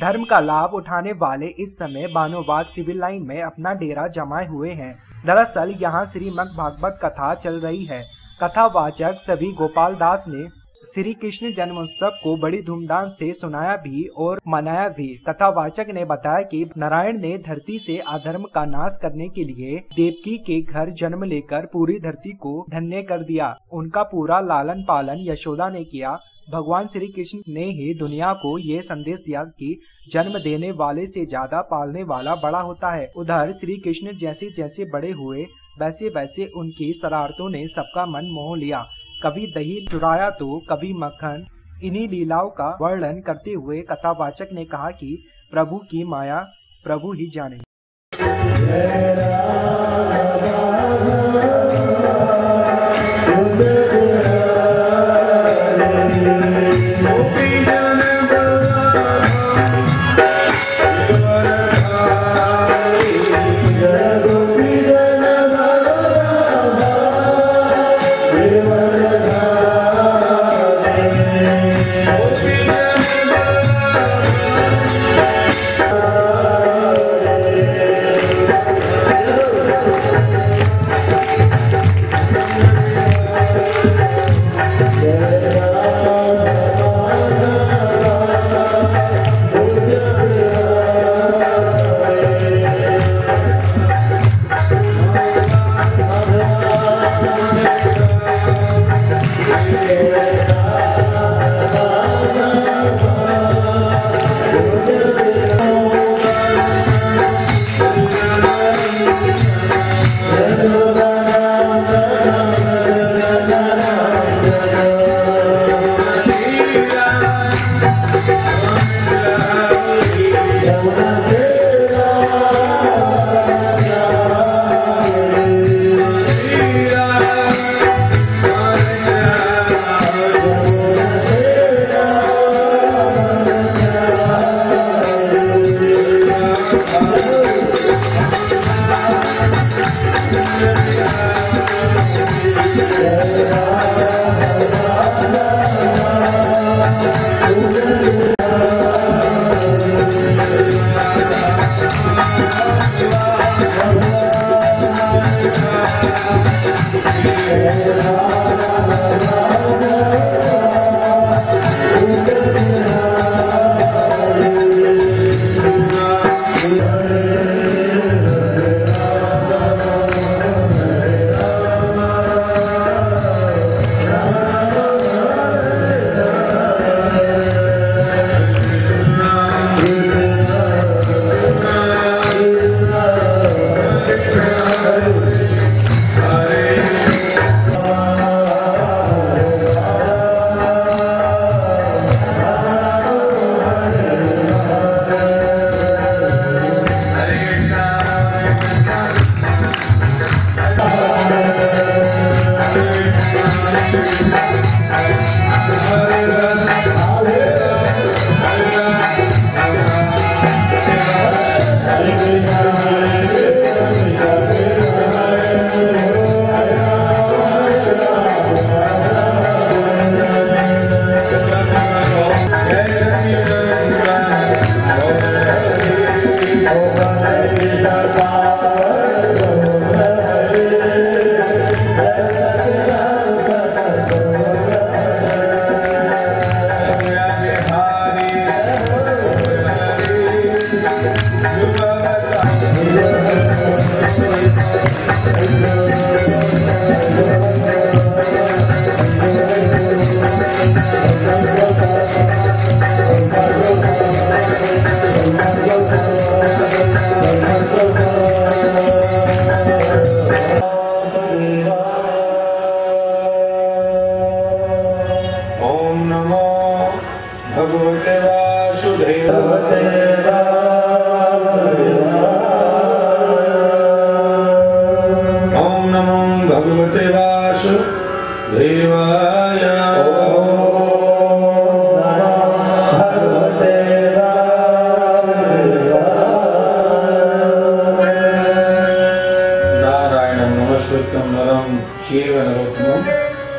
धर्म का लाभ उठाने वाले इस समय बानोबाग सिविल लाइन में अपना डेरा जमाए हुए हैं। दरअसल, यहाँ श्रीमद भागवत कथा चल रही है। कथावाचक सभी गोपाल दास ने श्री कृष्ण जन्मोत्सव को बड़ी धूमधाम से सुनाया भी और मनाया भी। कथावाचक ने बताया कि नारायण ने धरती से अधर्म का नाश करने के लिए देवकी के घर जन्म लेकर पूरी धरती को धन्य कर दिया। उनका पूरा लालन पालन यशोदा ने किया। भगवान श्री कृष्ण ने ही दुनिया को ये संदेश दिया कि जन्म देने वाले से ज़्यादा पालने वाला बड़ा होता है। उधर श्री कृष्ण जैसे जैसे बड़े हुए, वैसे वैसे उनकी शरारतों ने सबका मन मोह लिया। कभी दही चुराया तो कभी मक्खन, इन्हीं लीलाओं का वर्णन करते हुए कथावाचक ने कहा कि प्रभु की माया प्रभु ही जाने।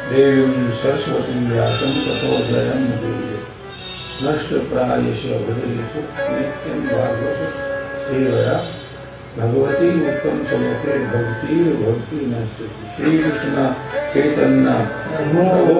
देवीं सरस्वतीं व्यासं ततो जयं मुदीर्ये नष्ट प्रायश भजनेषु नित्यं भागवत। सेवया भगवती उत्तम समुखे भक्ति भक्ति नष्ट श्री कृष्ण चैतन्य प्रभु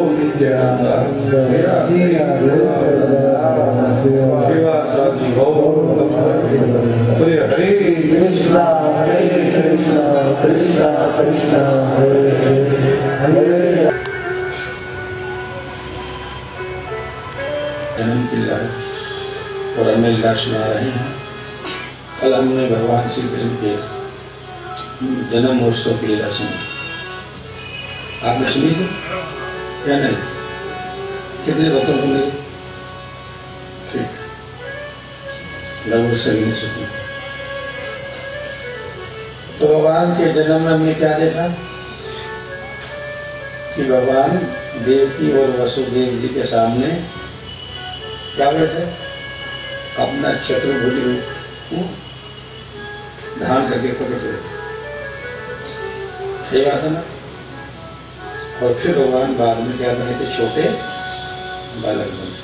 की और अन्य लीला सुना रहे हैं। कल हमने भगवान श्री कृष्ण के जन्म उत्सव की लीला सुनी आपने सुनी थी या नहीं? कितने बच्चों को मिली ठीक। लगभग सभी ने सुनी। तो भगवान के जन्म में हमने क्या देखा? कि भगवान देवकी और वसुदेव जी के सामने क्या बैठे अपना चतुर्भुज रूप धारण करके हुए। सही बात है ना? और फिर भगवान बाद में क्या बने थे? छोटे बालक बने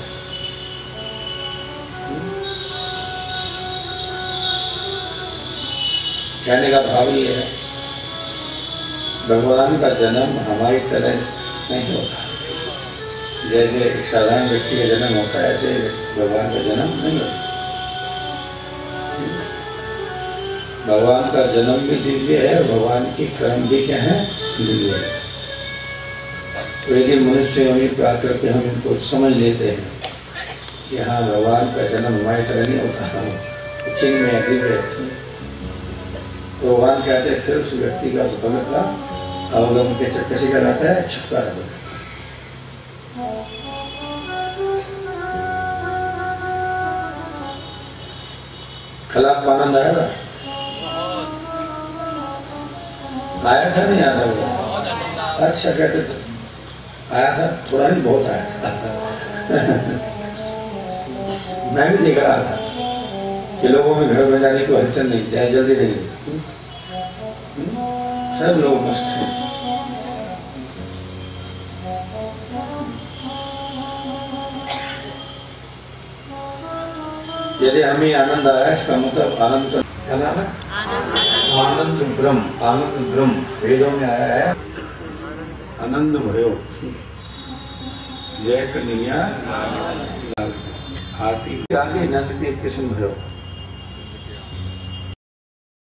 कहने का भाव ये है, भगवान का जन्म हमारी तरह नहीं होता। जैसे एक साधारण व्यक्ति का जन्म होता है, ऐसे भगवान का जन्म नहीं होता। भगवान का जन्म भी दिव्य है, भगवान के कर्म भी क्या है? दिव्य है। तो यदि मनुष्य हमें प्राप्त करके हम इनको समझ लेते हैं कि हाँ भगवान का जन्म हमारी तरह नहीं होता हम चिन्ह में दिव्य तो भगवान कहते हैं, फिर उस व्यक्ति का का अवगम के चक्कर से क्या रहता है? छुटकारा होता है। कल आपको आनंद आया आया था नहीं, आया था अच्छा कहते थे। आया था, थोड़ा नहीं, बहुत आया था। मैं भी देख रहा था कि लोगों में घर में जाने की हलचल नहीं, चाहे जल्दी नहीं। सब लोग मस्त हैं। यदि हमें आनंद आया इसका मतलब आनंद क्या नाम है? आनंद ब्रह्म आनंद ब्रह्म, वेदों में आया है। आनंद भयो। जय कन्हैया हाथी। आगे नंद के किस्म भयो।